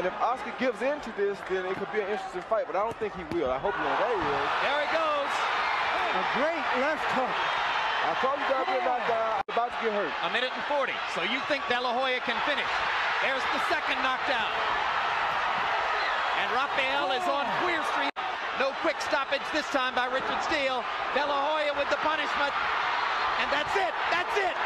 And if Oscar gives in to this, then it could be an interesting fight, but I don't think he will. I hope he won't. There he is. There he goes. A great left hook. I told you that we're not uh, about to get hurt. A minute and 40. So you think De La Hoya can finish. There's the second knockdown. And Rafael is on oh. Queer Street. No quick stoppage this time by Richard Steele. De La Hoya with the punishment. And that's it. That's it.